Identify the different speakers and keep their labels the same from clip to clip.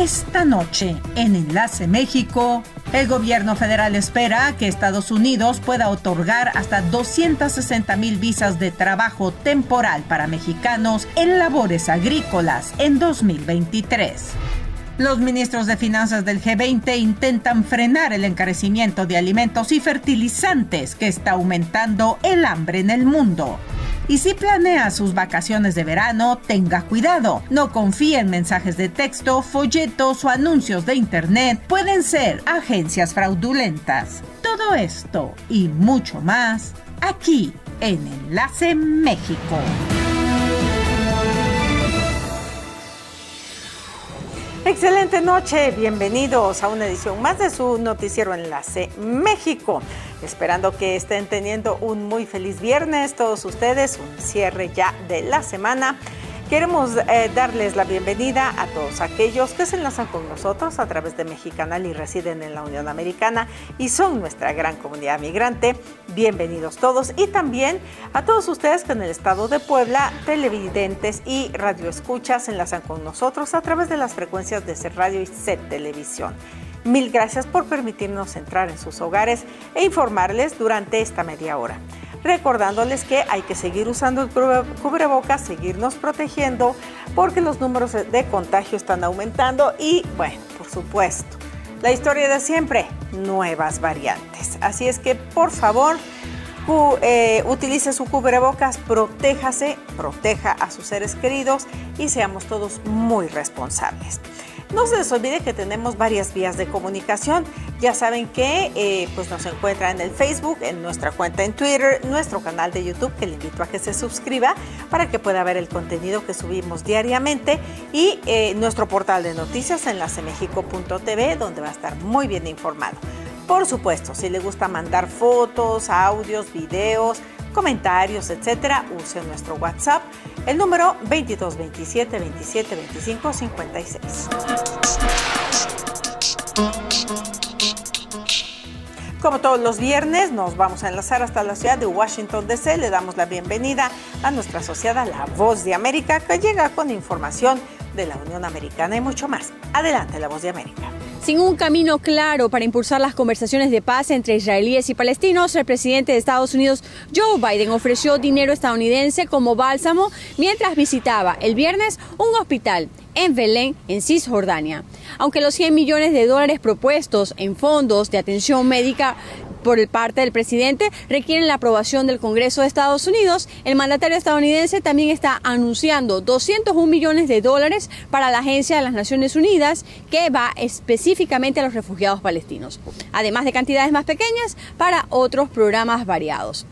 Speaker 1: esta noche en Enlace México. El gobierno federal espera que Estados Unidos pueda otorgar hasta 260 mil visas de trabajo temporal para mexicanos en labores agrícolas en 2023. Los ministros de finanzas del G20 intentan frenar el encarecimiento de alimentos y fertilizantes que está aumentando el hambre en el mundo. Y si planea sus vacaciones de verano, tenga cuidado. No confíe en mensajes de texto, folletos o anuncios de Internet. Pueden ser agencias fraudulentas. Todo esto y mucho más aquí en Enlace México. Excelente noche, bienvenidos a una edición más de su noticiero Enlace México. Esperando que estén teniendo un muy feliz viernes todos ustedes, un cierre ya de la semana. Queremos eh, darles la bienvenida a todos aquellos que se enlazan con nosotros a través de Mexicanal y residen en la Unión Americana y son nuestra gran comunidad migrante. Bienvenidos todos y también a todos ustedes que en el estado de Puebla, televidentes y radioescuchas se enlazan con nosotros a través de las frecuencias de C Radio y C Televisión. Mil gracias por permitirnos entrar en sus hogares e informarles durante esta media hora recordándoles que hay que seguir usando el cubrebocas, seguirnos protegiendo, porque los números de contagio están aumentando y, bueno, por supuesto, la historia de siempre, nuevas variantes. Así es que, por favor, eh, utilice su cubrebocas, protéjase, proteja a sus seres queridos y seamos todos muy responsables. No se les olvide que tenemos varias vías de comunicación. Ya saben que eh, pues nos encuentra en el Facebook, en nuestra cuenta en Twitter, nuestro canal de YouTube, que le invito a que se suscriba para que pueda ver el contenido que subimos diariamente y eh, nuestro portal de noticias en lacemexico.tv, donde va a estar muy bien informado. Por supuesto, si le gusta mandar fotos, audios, videos, comentarios, etcétera, use nuestro WhatsApp, el número 22 27 27 25 56. Como todos los viernes, nos vamos a enlazar hasta la ciudad de Washington, D.C. Le damos la bienvenida a nuestra asociada La Voz de América, que llega con información de la Unión Americana y mucho más. Adelante, La Voz de América.
Speaker 2: Sin un camino claro para impulsar las conversaciones de paz entre israelíes y palestinos, el presidente de Estados Unidos, Joe Biden, ofreció dinero estadounidense como bálsamo mientras visitaba el viernes un hospital en Belén, en Cisjordania. Aunque los 100 millones de dólares propuestos en fondos de atención médica por parte del presidente requieren la aprobación del Congreso de Estados Unidos. El mandatario estadounidense también está anunciando 201 millones de dólares para la Agencia de las Naciones Unidas que va específicamente a los refugiados palestinos, además de cantidades más pequeñas para otros programas variados.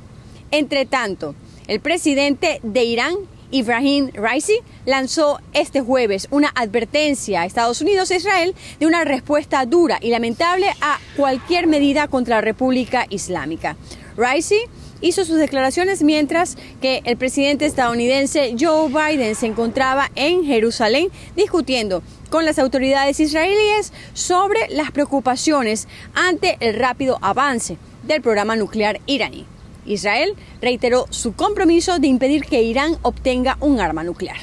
Speaker 2: Entre tanto, el presidente de Irán Ibrahim Raisi lanzó este jueves una advertencia a Estados Unidos e Israel de una respuesta dura y lamentable a cualquier medida contra la República Islámica. Raisi hizo sus declaraciones mientras que el presidente estadounidense Joe Biden se encontraba en Jerusalén discutiendo con las autoridades israelíes sobre las preocupaciones ante el rápido avance del programa nuclear iraní. Israel reiteró su compromiso de impedir que Irán obtenga un arma nuclear.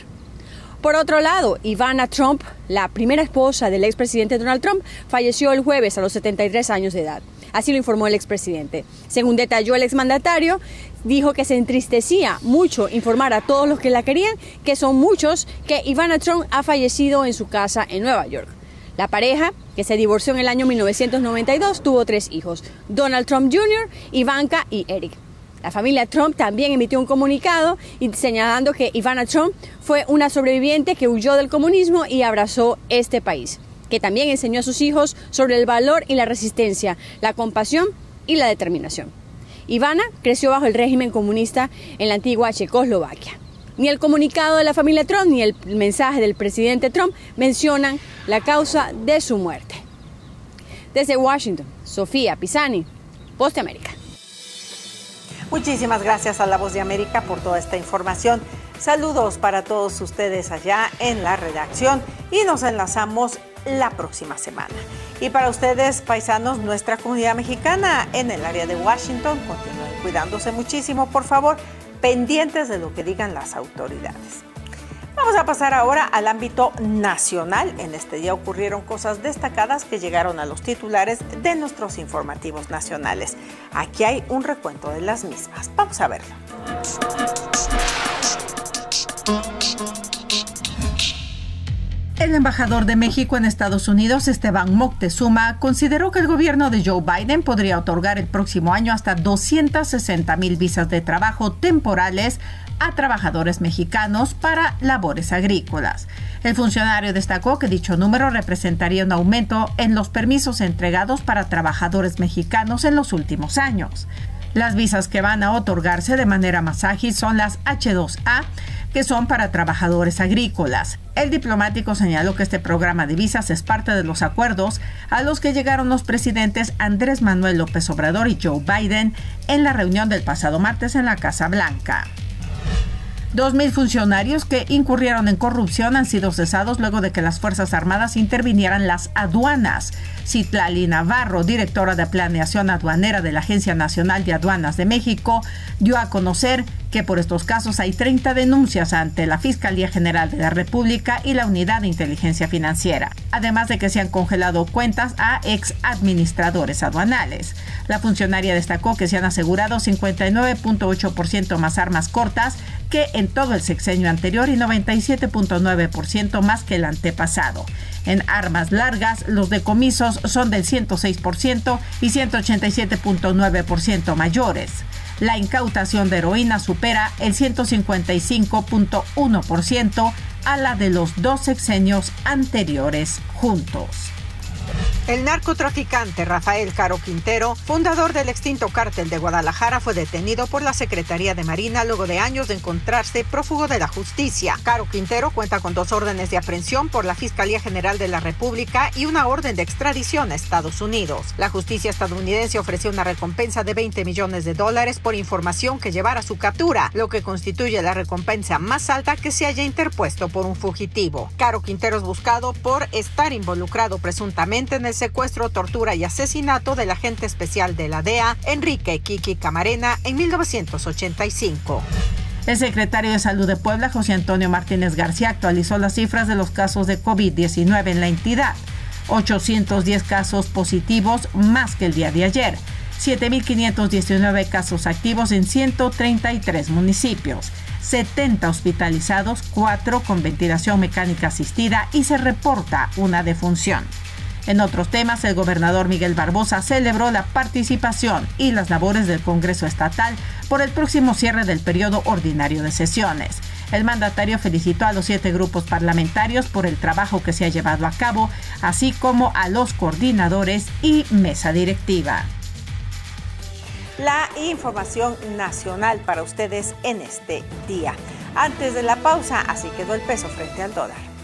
Speaker 2: Por otro lado, Ivana Trump, la primera esposa del expresidente Donald Trump, falleció el jueves a los 73 años de edad. Así lo informó el expresidente. Según detalló el exmandatario, dijo que se entristecía mucho informar a todos los que la querían, que son muchos, que Ivana Trump ha fallecido en su casa en Nueva York. La pareja, que se divorció en el año 1992, tuvo tres hijos, Donald Trump Jr., Ivanka y Eric. La familia Trump también emitió un comunicado señalando que Ivana Trump fue una sobreviviente que huyó del comunismo y abrazó este país, que también enseñó a sus hijos sobre el valor y la resistencia, la compasión y la determinación. Ivana creció bajo el régimen comunista en la antigua Checoslovaquia. Ni el comunicado de la familia Trump ni el mensaje del presidente Trump mencionan la causa de su muerte. Desde Washington, Sofía Pisani, Poste América.
Speaker 1: Muchísimas gracias a La Voz de América por toda esta información. Saludos para todos ustedes allá en la redacción y nos enlazamos la próxima semana. Y para ustedes, paisanos, nuestra comunidad mexicana en el área de Washington, continúen cuidándose muchísimo, por favor, pendientes de lo que digan las autoridades. Vamos a pasar ahora al ámbito nacional. En este día ocurrieron cosas destacadas que llegaron a los titulares de nuestros informativos nacionales. Aquí hay un recuento de las mismas. Vamos a verlo. El embajador de México en Estados Unidos, Esteban Moctezuma, consideró que el gobierno de Joe Biden podría otorgar el próximo año hasta 260 mil visas de trabajo temporales a trabajadores mexicanos para labores agrícolas. El funcionario destacó que dicho número representaría un aumento en los permisos entregados para trabajadores mexicanos en los últimos años. Las visas que van a otorgarse de manera más ágil son las H2A, que son para trabajadores agrícolas. El diplomático señaló que este programa de visas es parte de los acuerdos a los que llegaron los presidentes Andrés Manuel López Obrador y Joe Biden en la reunión del pasado martes en la Casa Blanca. Dos mil funcionarios que incurrieron en corrupción han sido cesados luego de que las Fuerzas Armadas intervinieran las aduanas. Citlali Navarro, directora de Planeación Aduanera de la Agencia Nacional de Aduanas de México, dio a conocer que por estos casos hay 30 denuncias ante la Fiscalía General de la República y la Unidad de Inteligencia Financiera, además de que se han congelado cuentas a ex administradores aduanales. La funcionaria destacó que se han asegurado 59.8% más armas cortas que en todo el sexenio anterior y 97.9% más que el antepasado. En armas largas, los decomisos son del 106% y 187.9% mayores. La incautación de heroína supera el 155.1% a la de los dos sexenios anteriores juntos. El narcotraficante Rafael Caro Quintero, fundador del extinto cártel de Guadalajara, fue detenido por la Secretaría de Marina luego de años de encontrarse prófugo de la justicia. Caro Quintero cuenta con dos órdenes de aprehensión por la Fiscalía General de la República y una orden de extradición a Estados Unidos. La justicia estadounidense ofreció una recompensa de 20 millones de dólares por información que llevara a su captura, lo que constituye la recompensa más alta que se haya interpuesto por un fugitivo. Caro Quintero es buscado por estar involucrado presuntamente en el secuestro, tortura y asesinato del agente especial de la DEA, Enrique Kiki Camarena, en 1985. El secretario de Salud de Puebla, José Antonio Martínez García, actualizó las cifras de los casos de COVID-19 en la entidad. 810 casos positivos más que el día de ayer. 7.519 casos activos en 133 municipios. 70 hospitalizados, 4 con ventilación mecánica asistida y se reporta una defunción. En otros temas, el gobernador Miguel Barbosa celebró la participación y las labores del Congreso Estatal por el próximo cierre del periodo ordinario de sesiones. El mandatario felicitó a los siete grupos parlamentarios por el trabajo que se ha llevado a cabo, así como a los coordinadores y mesa directiva. La información nacional para ustedes en este día. Antes de la pausa, así quedó el peso frente al dólar.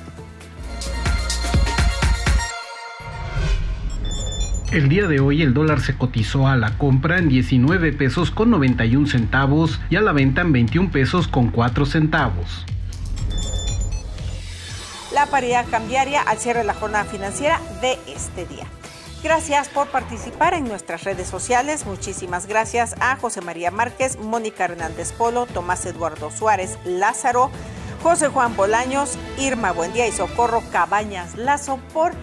Speaker 3: El día de hoy el dólar se cotizó a la compra en 19 pesos con 91 centavos y a la venta en 21 pesos con 4 centavos.
Speaker 1: La paridad cambiaria al cierre de la jornada financiera de este día. Gracias por participar en nuestras redes sociales. Muchísimas gracias a José María Márquez, Mónica Hernández Polo, Tomás Eduardo Suárez, Lázaro, José Juan Bolaños, Irma Buendía y Socorro Cabañas Lazo por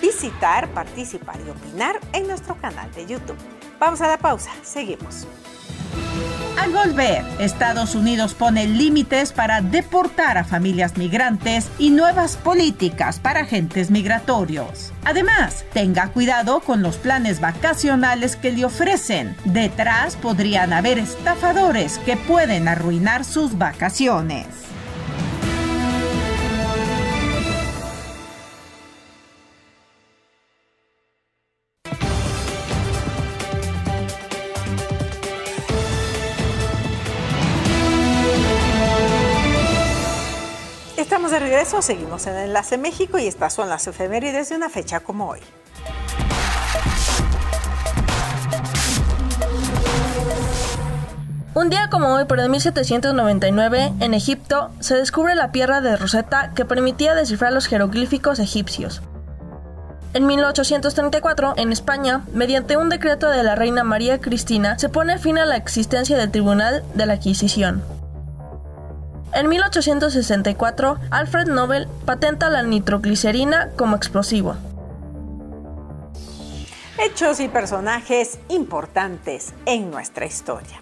Speaker 1: visitar, participar y opinar en nuestro canal de YouTube. Vamos a la pausa, seguimos. Al volver, Estados Unidos pone límites para deportar a familias migrantes y nuevas políticas para agentes migratorios. Además, tenga cuidado con los planes vacacionales que le ofrecen. Detrás podrían haber estafadores que pueden arruinar sus vacaciones. Regreso, seguimos en Enlace México y estas son las efemérides de una fecha como hoy.
Speaker 4: Un día como hoy, pero en 1799, en Egipto, se descubre la piedra de Rosetta que permitía descifrar los jeroglíficos egipcios. En 1834, en España, mediante un decreto de la reina María Cristina, se pone fin a la existencia del Tribunal de la Adquisición. En 1864, Alfred Nobel patenta la nitroglicerina como explosivo.
Speaker 1: Hechos y personajes importantes en nuestra historia.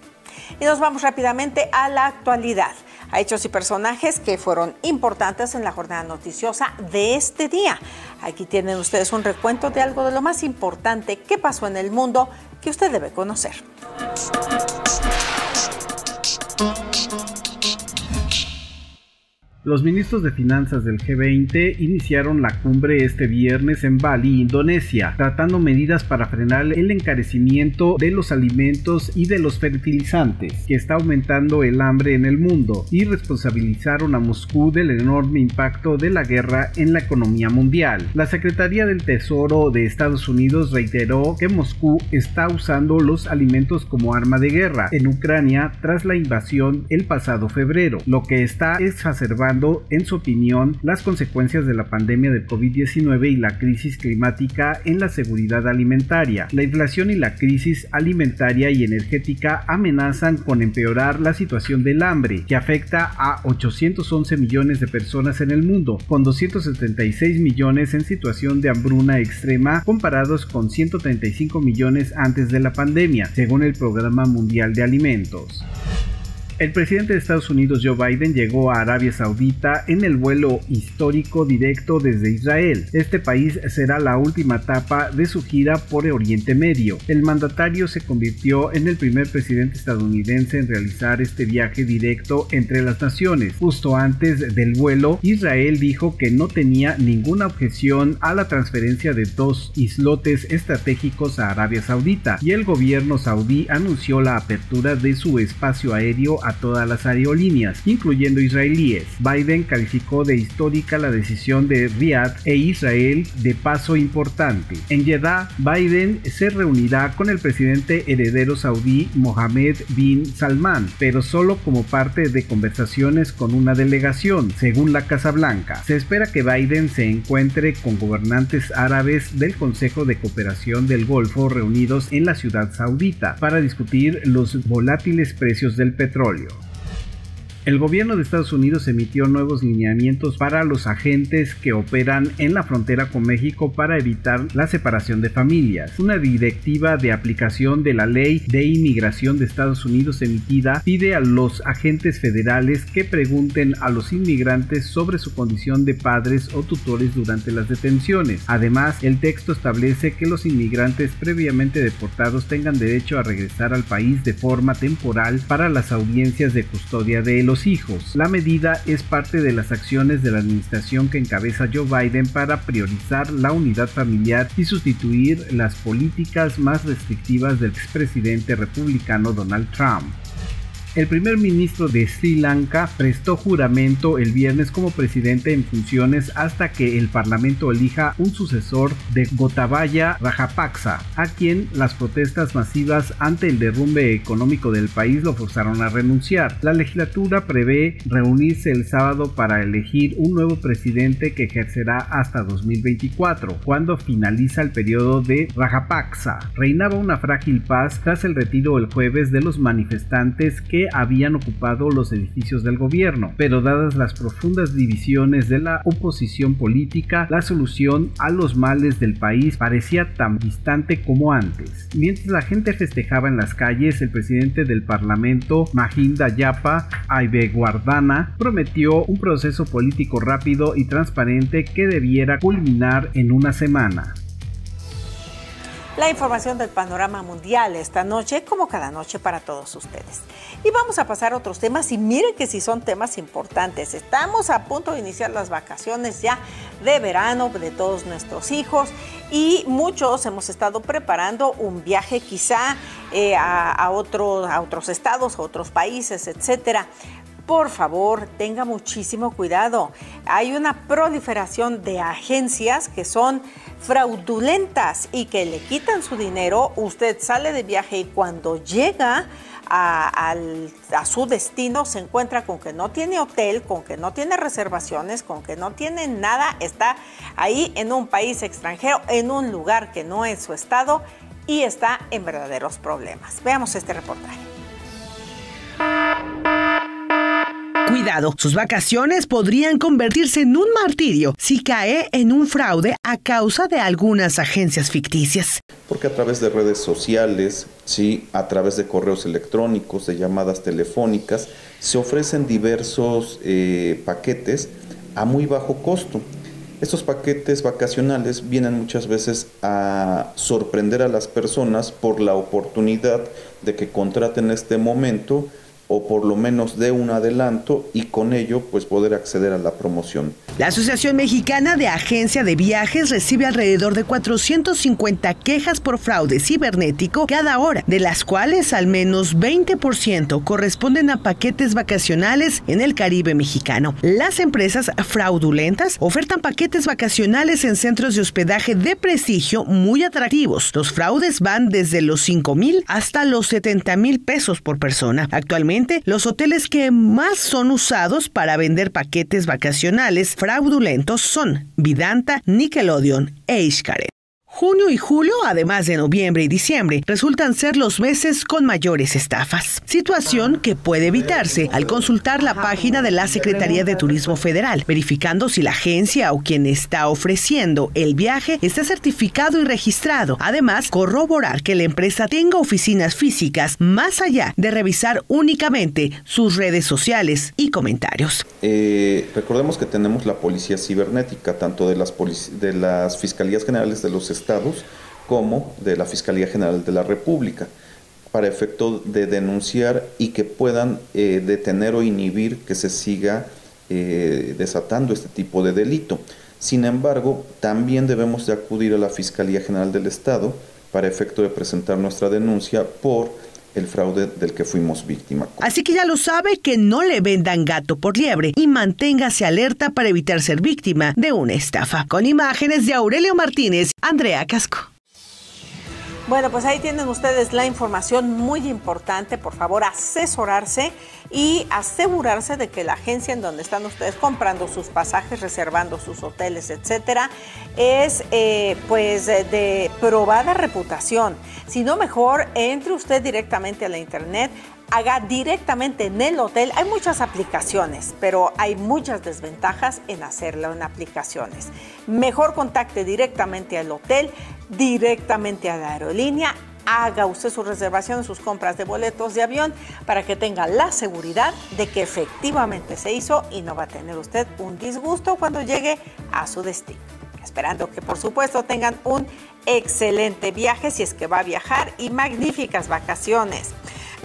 Speaker 1: Y nos vamos rápidamente a la actualidad, a hechos y personajes que fueron importantes en la jornada noticiosa de este día. Aquí tienen ustedes un recuento de algo de lo más importante que pasó en el mundo que usted debe conocer.
Speaker 3: Los ministros de finanzas del G20 iniciaron la cumbre este viernes en Bali, Indonesia, tratando medidas para frenar el encarecimiento de los alimentos y de los fertilizantes, que está aumentando el hambre en el mundo, y responsabilizaron a Moscú del enorme impacto de la guerra en la economía mundial. La Secretaría del Tesoro de Estados Unidos reiteró que Moscú está usando los alimentos como arma de guerra en Ucrania tras la invasión el pasado febrero, lo que está exacerbando en su opinión, las consecuencias de la pandemia del COVID-19 y la crisis climática en la seguridad alimentaria. La inflación y la crisis alimentaria y energética amenazan con empeorar la situación del hambre, que afecta a 811 millones de personas en el mundo, con 276 millones en situación de hambruna extrema comparados con 135 millones antes de la pandemia, según el Programa Mundial de Alimentos. El presidente de Estados Unidos Joe Biden llegó a Arabia Saudita en el vuelo histórico directo desde Israel. Este país será la última etapa de su gira por Oriente Medio. El mandatario se convirtió en el primer presidente estadounidense en realizar este viaje directo entre las naciones. Justo antes del vuelo, Israel dijo que no tenía ninguna objeción a la transferencia de dos islotes estratégicos a Arabia Saudita y el gobierno saudí anunció la apertura de su espacio aéreo a todas las aerolíneas, incluyendo israelíes. Biden calificó de histórica la decisión de Riyadh e Israel de paso importante. En Jeddah, Biden se reunirá con el presidente heredero saudí Mohammed bin Salman, pero solo como parte de conversaciones con una delegación, según la Casa Blanca. Se espera que Biden se encuentre con gobernantes árabes del Consejo de Cooperación del Golfo reunidos en la ciudad saudita para discutir los volátiles precios del petróleo petróleo. El gobierno de Estados Unidos emitió nuevos lineamientos para los agentes que operan en la frontera con México para evitar la separación de familias. Una directiva de aplicación de la ley de inmigración de Estados Unidos emitida pide a los agentes federales que pregunten a los inmigrantes sobre su condición de padres o tutores durante las detenciones. Además, el texto establece que los inmigrantes previamente deportados tengan derecho a regresar al país de forma temporal para las audiencias de custodia de los hijos. La medida es parte de las acciones de la administración que encabeza Joe Biden para priorizar la unidad familiar y sustituir las políticas más restrictivas del expresidente republicano Donald Trump. El primer ministro de Sri Lanka prestó juramento el viernes como presidente en funciones hasta que el parlamento elija un sucesor de Gotabaya Rajapaksa, a quien las protestas masivas ante el derrumbe económico del país lo forzaron a renunciar. La legislatura prevé reunirse el sábado para elegir un nuevo presidente que ejercerá hasta 2024, cuando finaliza el periodo de Rajapaksa. Reinaba una frágil paz tras el retiro el jueves de los manifestantes que habían ocupado los edificios del gobierno, pero dadas las profundas divisiones de la oposición política, la solución a los males del país parecía tan distante como antes. Mientras la gente festejaba en las calles, el presidente del parlamento, Mahinda Yapa Aibeguardana, prometió un proceso político rápido y transparente que debiera culminar en una semana.
Speaker 1: La información del panorama mundial esta noche, como cada noche para todos ustedes. Y vamos a pasar a otros temas y miren que si son temas importantes. Estamos a punto de iniciar las vacaciones ya de verano de todos nuestros hijos y muchos hemos estado preparando un viaje quizá eh, a, a otros estados, a otros países, etcétera por favor, tenga muchísimo cuidado. Hay una proliferación de agencias que son fraudulentas y que le quitan su dinero. Usted sale de viaje y cuando llega a, su destino se encuentra con que no tiene hotel, con que no tiene reservaciones, con que no tiene nada, está ahí en un país extranjero, en un lugar que no es su estado y está en verdaderos problemas. Veamos este reportaje.
Speaker 5: Cuidado, sus vacaciones podrían convertirse en un martirio si cae en un fraude a causa de algunas agencias ficticias.
Speaker 6: Porque a través de redes sociales, sí, a través de correos electrónicos, de llamadas telefónicas, se ofrecen diversos eh, paquetes a muy bajo costo. Estos paquetes vacacionales vienen muchas veces a sorprender a las personas por la oportunidad de que contraten este momento o por lo menos de un adelanto y con ello pues poder acceder a la promoción.
Speaker 5: La Asociación Mexicana de Agencia de Viajes recibe alrededor de 450 quejas por fraude cibernético cada hora, de las cuales al menos 20% corresponden a paquetes vacacionales en el Caribe mexicano. Las empresas fraudulentas ofertan paquetes vacacionales en centros de hospedaje de prestigio muy atractivos. Los fraudes van desde los 5 mil hasta los 70 mil pesos por persona. Actualmente los hoteles que más son usados para vender paquetes vacacionales fraudulentos son Vidanta, Nickelodeon e Xcaret. Junio y julio, además de noviembre y diciembre, resultan ser los meses con mayores estafas. Situación que puede evitarse al consultar la página de la Secretaría de Turismo Federal, verificando si la agencia o quien está ofreciendo el viaje está certificado y registrado. Además, corroborar que la empresa tenga oficinas físicas más allá de revisar únicamente sus redes sociales y comentarios.
Speaker 6: Eh, recordemos que tenemos la policía cibernética, tanto de las, de las Fiscalías Generales de los Estados como de la Fiscalía General de la República para efecto de denunciar y que puedan eh, detener o inhibir que se siga eh, desatando este tipo de delito. Sin embargo, también debemos de acudir a la Fiscalía General del Estado para efecto de presentar nuestra denuncia por el fraude del que fuimos víctima.
Speaker 5: Así que ya lo sabe que no le vendan gato por liebre y manténgase alerta para evitar ser víctima de una estafa. Con imágenes de Aurelio Martínez, Andrea Casco.
Speaker 1: Bueno, pues ahí tienen ustedes la información muy importante. Por favor, asesorarse y asegurarse de que la agencia en donde están ustedes comprando sus pasajes, reservando sus hoteles, etcétera, es eh, pues de probada reputación. Si no, mejor entre usted directamente a la internet, haga directamente en el hotel. Hay muchas aplicaciones, pero hay muchas desventajas en hacerlo en aplicaciones. Mejor contacte directamente al hotel, directamente a la aerolínea. Haga usted su reservación, sus compras de boletos de avión para que tenga la seguridad de que efectivamente se hizo y no va a tener usted un disgusto cuando llegue a su destino. Esperando que por supuesto tengan un excelente viaje si es que va a viajar y magníficas vacaciones.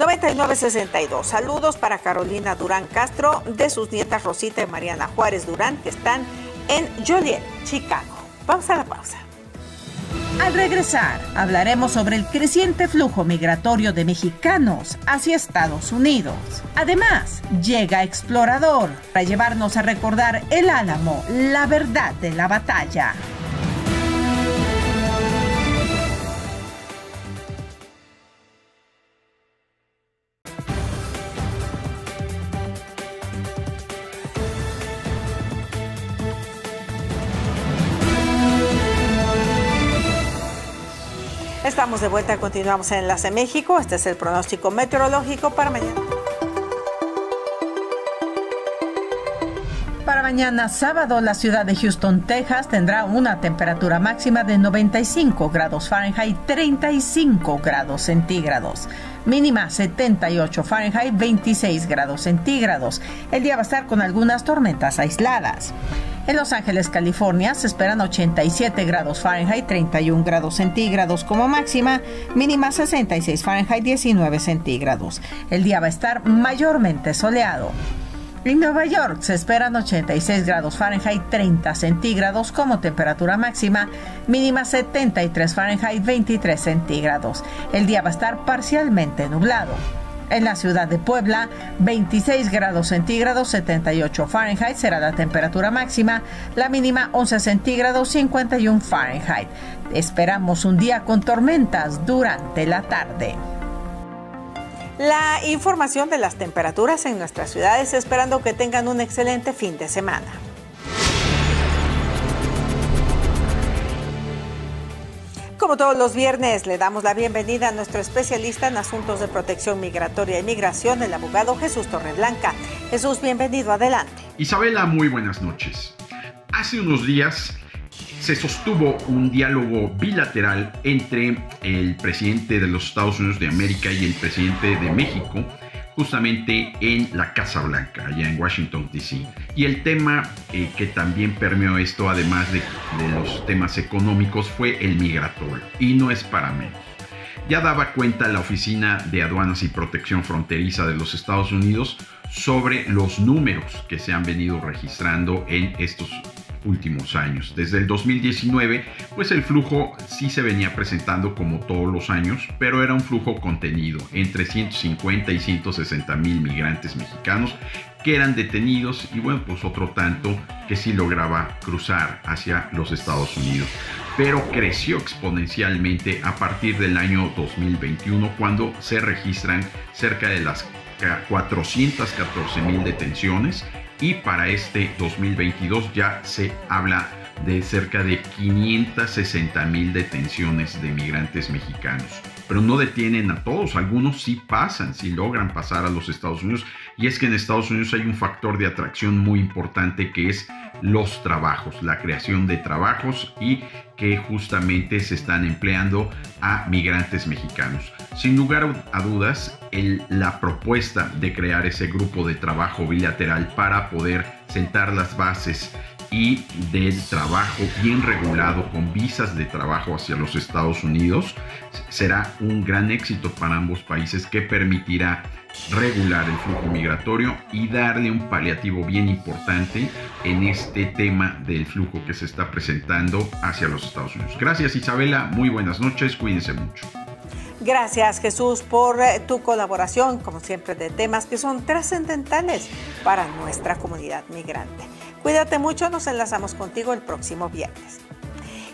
Speaker 1: 9962. Saludos para Carolina Durán Castro, de sus nietas Rosita y Mariana Juárez Durán, que están en Joliet, Chicago. Vamos a la pausa.
Speaker 7: Al regresar, hablaremos sobre el creciente flujo migratorio de mexicanos hacia Estados Unidos. Además, llega Explorador para llevarnos a recordar el Álamo, la verdad de la batalla.
Speaker 1: Estamos de vuelta, continuamos en Enlace México. Este es el pronóstico meteorológico para mañana.
Speaker 7: Para mañana sábado, la ciudad de Houston, Texas, tendrá una temperatura máxima de 95 grados Fahrenheit, 35 grados centígrados. Mínima 78 Fahrenheit, 26 grados centígrados. El día va a estar con algunas tormentas aisladas. En Los Ángeles, California, se esperan 87 grados Fahrenheit, 31 grados centígrados como máxima, mínima 66 Fahrenheit, 19 centígrados. El día va a estar mayormente soleado. En Nueva York se esperan 86 grados Fahrenheit, 30 centígrados como temperatura máxima, mínima 73 Fahrenheit, 23 centígrados. El día va a estar parcialmente nublado. En la ciudad de Puebla, 26 grados centígrados, 78 Fahrenheit será la temperatura máxima, la mínima 11 centígrados, 51 Fahrenheit. Esperamos un día con tormentas durante la tarde.
Speaker 1: La información de las temperaturas en nuestras ciudades, esperando que tengan un excelente fin de semana. Como todos los viernes, le damos la bienvenida a nuestro especialista en asuntos de protección migratoria y migración, el abogado Jesús Torreblanca, Jesús, bienvenido, adelante.
Speaker 8: Isabela, muy buenas noches. Hace unos días se sostuvo un diálogo bilateral entre el presidente de los Estados Unidos de América y el presidente de México, justamente en la Casa Blanca, allá en Washington, D.C. Y el tema eh, que también permeó esto, además de, de los temas económicos, fue el migratorio. Y no es para menos. Ya daba cuenta la Oficina de Aduanas y Protección Fronteriza de los Estados Unidos sobre los números que se han venido registrando en estos últimos años. Desde el 2019, pues el flujo sí se venía presentando como todos los años, pero era un flujo contenido entre 150 y 160 mil migrantes mexicanos que eran detenidos y bueno, pues otro tanto que sí lograba cruzar hacia los Estados Unidos. Pero creció exponencialmente a partir del año 2021 cuando se registran cerca de las 414 mil detenciones y para este 2022 ya se habla de cerca de 560 mil detenciones de migrantes mexicanos. Pero no detienen a todos, algunos sí pasan, sí logran pasar a los Estados Unidos. Y es que en Estados Unidos hay un factor de atracción muy importante que es los trabajos, la creación de trabajos y que justamente se están empleando a migrantes mexicanos. Sin lugar a dudas, la propuesta de crear ese grupo de trabajo bilateral para poder sentar las bases y del trabajo bien regulado con visas de trabajo hacia los Estados Unidos será un gran éxito para ambos países que permitirá regular el flujo migratorio y darle un paliativo bien importante en este tema del flujo que se está presentando hacia los Estados Unidos. Gracias Isabela, muy buenas noches, cuídense mucho.
Speaker 1: Gracias Jesús por eh, tu colaboración, como siempre, de temas que son trascendentales para nuestra comunidad migrante. Cuídate mucho, nos enlazamos contigo el próximo viernes.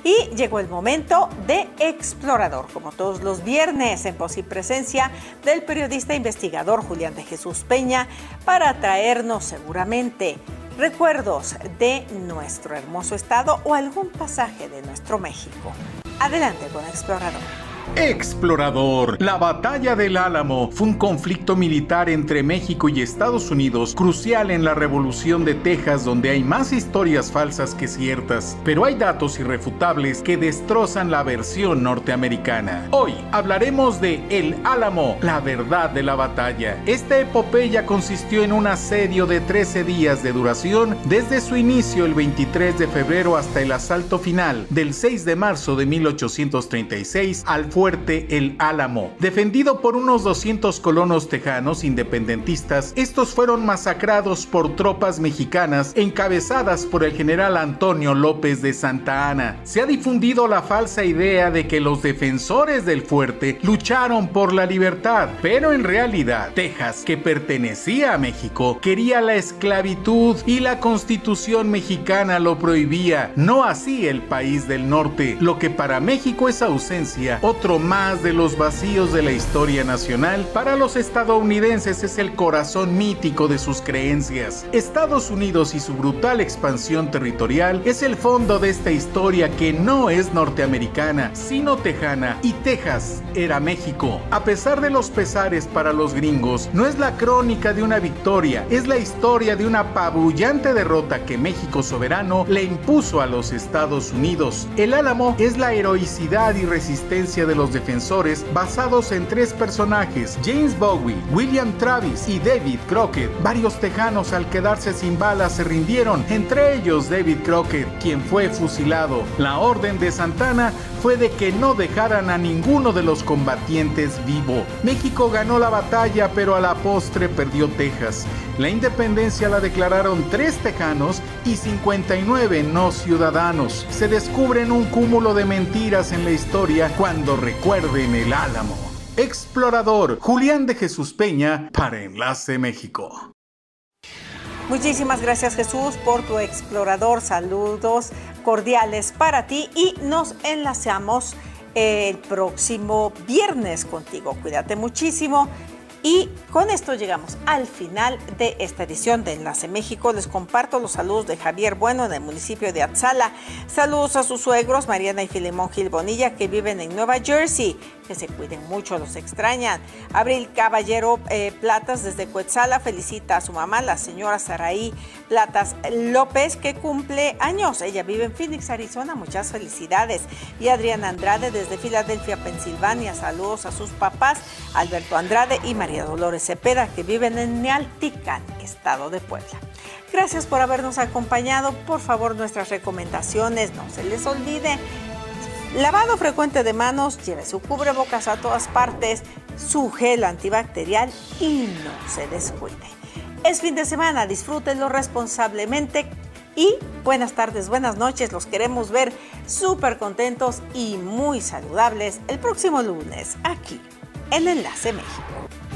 Speaker 1: Y llegó el momento de Explorador, como todos los viernes, en voz y presencia del periodista investigador Julián de Jesús Peña, para traernos seguramente recuerdos de nuestro hermoso estado o algún pasaje de nuestro México. Adelante con Explorador.
Speaker 9: Explorador. La batalla del Álamo fue un conflicto militar entre México y Estados Unidos crucial en la revolución de Texas donde hay más historias falsas que ciertas, pero hay datos irrefutables que destrozan la versión norteamericana. Hoy hablaremos de El Álamo, la verdad de la batalla. Esta epopeya consistió en un asedio de 13 días de duración desde su inicio el 23 de febrero hasta el asalto final del 6 de marzo de 1836 al fuerte El Álamo. Defendido por unos 200 colonos tejanos independentistas, estos fueron masacrados por tropas mexicanas encabezadas por el general Antonio López de Santa Ana. Se ha difundido la falsa idea de que los defensores del fuerte lucharon por la libertad, pero en realidad Texas, que pertenecía a México, quería la esclavitud y la constitución mexicana lo prohibía, no así el país del norte, lo que para México es ausencia, más de los vacíos de la historia nacional, para los estadounidenses es el corazón mítico de sus creencias. Estados Unidos y su brutal expansión territorial es el fondo de esta historia que no es norteamericana, sino tejana, y Texas era México. A pesar de los pesares para los gringos, no es la crónica de una victoria, es la historia de una apabullante derrota que México soberano le impuso a los Estados Unidos. El Álamo es la heroicidad y resistencia de los defensores basados en tres personajes, James Bowie, William Travis y David Crockett. Varios tejanos al quedarse sin balas se rindieron, entre ellos David Crockett, quien fue fusilado. La orden de Santana fue de que no dejaran a ninguno de los combatientes vivo. México ganó la batalla, pero a la postre perdió Texas. La independencia la declararon tres tejanos y 59 no ciudadanos. Se descubren un cúmulo de mentiras en la historia cuando recuerden el Álamo. Explorador Julián de Jesús Peña para Enlace México.
Speaker 1: Muchísimas gracias Jesús por tu explorador. Saludos cordiales para ti y nos enlazamos el próximo viernes contigo. Cuídate muchísimo Y con esto llegamos al final de esta edición de Enlace México. Les comparto los saludos de Javier Bueno en el municipio de Atzala. Saludos a sus suegros, Mariana y Filemón Gil Bonilla, que viven en Nueva Jersey. Que se cuiden mucho, los extrañan. Abril Caballero eh, Platas desde Coetzala felicita a su mamá, la señora Saraí Platas López, que cumple años. Ella vive en Phoenix, Arizona. Muchas felicidades. Y Adriana Andrade desde Filadelfia, Pensilvania. Saludos a sus papás, Alberto Andrade y María Dolores Cepeda, que viven en Nealtican, estado de Puebla. Gracias por habernos acompañado. Por favor, nuestras recomendaciones, no se les olvide. Lavado frecuente de manos, lleve su cubrebocas a todas partes, su gel antibacterial y no se descuide. Es fin de semana, disfrútenlo responsablemente y buenas tardes, buenas noches. Los queremos ver súper contentos y muy saludables el próximo lunes aquí en Enlace México.